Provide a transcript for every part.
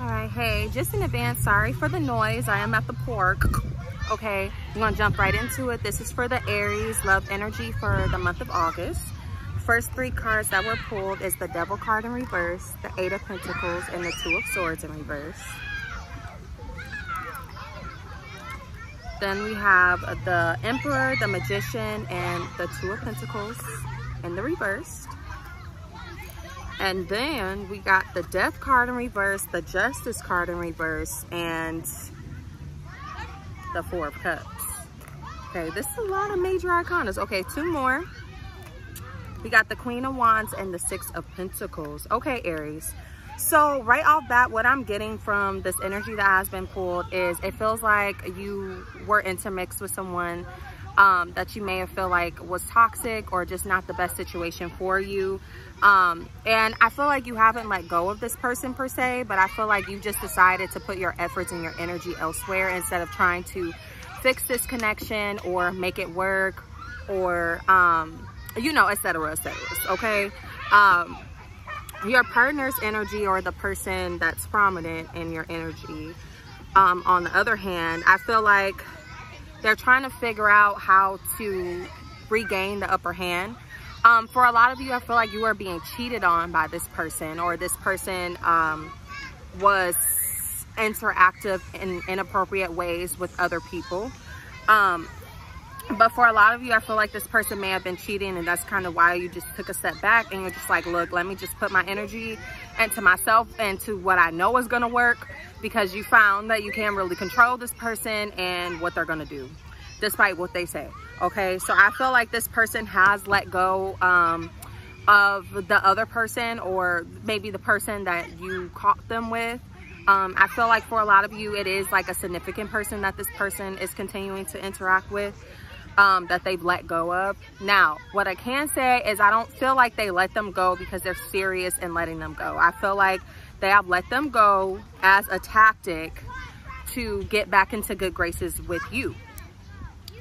All right, hey, just in advance, sorry for the noise. I am at the park. Okay, I'm gonna jump right into it. This is for the Aries love energy for the month of August. First three cards that were pulled is the Devil card in reverse, the Eight of Pentacles, and the Two of Swords in reverse. Then we have the Emperor, the Magician, and the Two of Pentacles in the reverse. And then we got the Death card in reverse, the Justice card in reverse, and the Four of Cups. Okay, this is a lot of major arcanas. Okay, two more. We got the Queen of Wands and the Six of Pentacles. Okay, Aries. So right off bat, what I'm getting from this energy that has been pulled is it feels like you were intermixed with someone um, that you may have felt like was toxic or just not the best situation for you. Um, and I feel like you haven't let go of this person per se, but I feel like you just decided to put your efforts and your energy elsewhere instead of trying to fix this connection or make it work or, um, you know, etc. etc. okay? Um, your partner's energy or the person that's prominent in your energy, um, on the other hand, I feel like they're trying to figure out how to regain the upper hand. Um, for a lot of you, I feel like you are being cheated on by this person or this person um, was interactive in inappropriate ways with other people. Um, but for a lot of you, I feel like this person may have been cheating and that's kind of why you just took a step back and you're just like, look, let me just put my energy into myself and to what I know is going to work because you found that you can't really control this person and what they're going to do despite what they say. Okay, so I feel like this person has let go um, of the other person or maybe the person that you caught them with. Um, I feel like for a lot of you, it is like a significant person that this person is continuing to interact with um, that they've let go of. Now, what I can say is I don't feel like they let them go because they're serious in letting them go. I feel like they have let them go as a tactic to get back into good graces with you.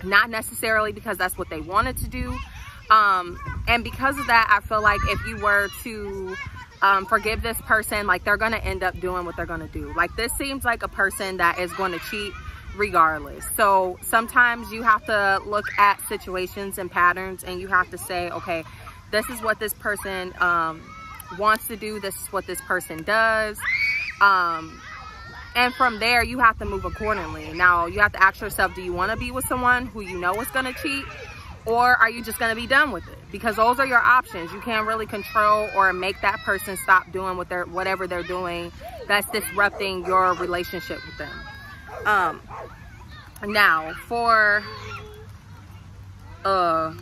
Not necessarily because that's what they wanted to do. Um, and because of that, I feel like if you were to um, forgive this person, like they're going to end up doing what they're going to do. Like this seems like a person that is going to cheat regardless. So sometimes you have to look at situations and patterns and you have to say, okay, this is what this person um, wants to do. This is what this person does. Um, and from there, you have to move accordingly. Now, you have to ask yourself, do you want to be with someone who you know is going to cheat? Or are you just going to be done with it? Because those are your options. You can't really control or make that person stop doing what they're, whatever they're doing that's disrupting your relationship with them. Um, now for uh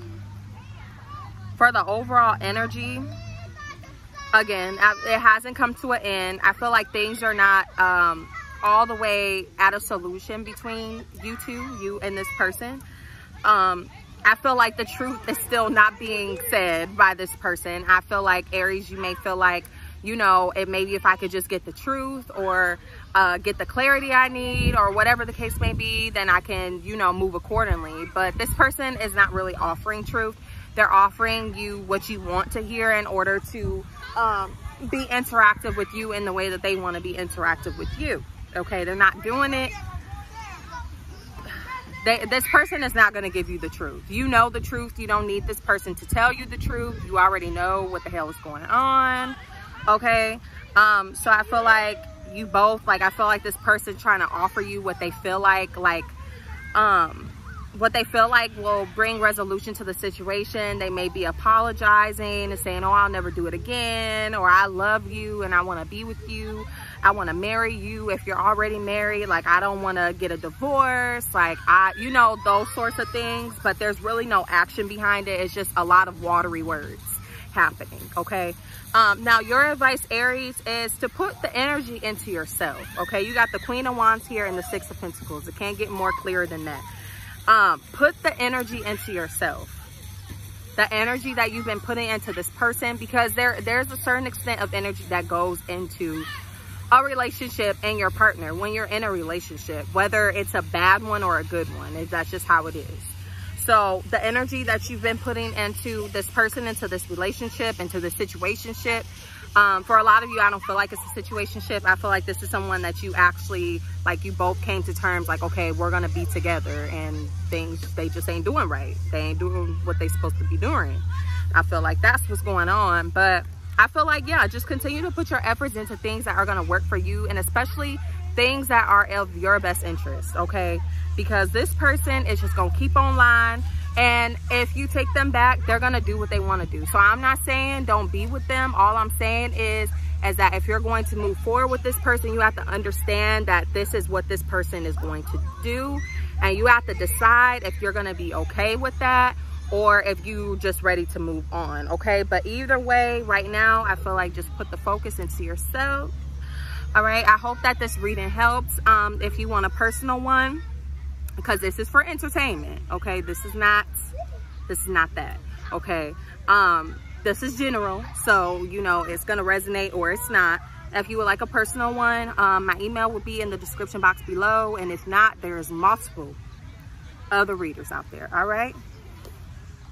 for the overall energy again it hasn't come to an end. I feel like things are not um all the way at a solution between you two you and this person. Um i feel like the truth is still not being said by this person. I feel like aries you may feel like you know, it maybe if I could just get the truth or uh, get the clarity I need or whatever the case may be, then I can, you know, move accordingly. But this person is not really offering truth. They're offering you what you want to hear in order to um, be interactive with you in the way that they want to be interactive with you. Okay, they're not doing it. They, this person is not going to give you the truth. You know the truth. You don't need this person to tell you the truth. You already know what the hell is going on okay? Um so i feel like you both like i feel like this person trying to offer you what they feel like like um what they feel like will bring resolution to the situation. They may be apologizing and saying oh i'll never do it again or i love you and i want to be with you. I want to marry you if you're already married. Like i don't want to get a divorce. Like i you know those sorts of things but there's really no action behind it. It's just a lot of watery words happening okay um, now, your advice, Aries, is to put the energy into yourself, okay? You got the Queen of Wands here and the Six of Pentacles. It can't get more clear than that. Um, put the energy into yourself. The energy that you've been putting into this person because there there's a certain extent of energy that goes into a relationship and your partner when you're in a relationship, whether it's a bad one or a good one. Is that's just how it is. So the energy that you've been putting into this person, into this relationship, into this situationship, Um, for a lot of you, I don't feel like it's a situationship. I feel like this is someone that you actually, like you both came to terms like, okay, we're gonna be together and things, they just ain't doing right. They ain't doing what they supposed to be doing. I feel like that's what's going on. But I feel like, yeah, just continue to put your efforts into things that are gonna work for you and especially things that are of your best interest, okay? Because this person is just gonna keep online and if you take them back, they're gonna do what they wanna do. So I'm not saying don't be with them. All I'm saying is, is that if you're going to move forward with this person, you have to understand that this is what this person is going to do. And you have to decide if you're gonna be okay with that or if you just ready to move on, okay? But either way, right now, I feel like just put the focus into yourself. All right, I hope that this reading helps. Um, if you want a personal one, because this is for entertainment, okay? This is not, this is not that, okay? Um, this is general, so, you know, it's gonna resonate or it's not. If you would like a personal one, um, my email will be in the description box below. And if not, there's multiple other readers out there, all right?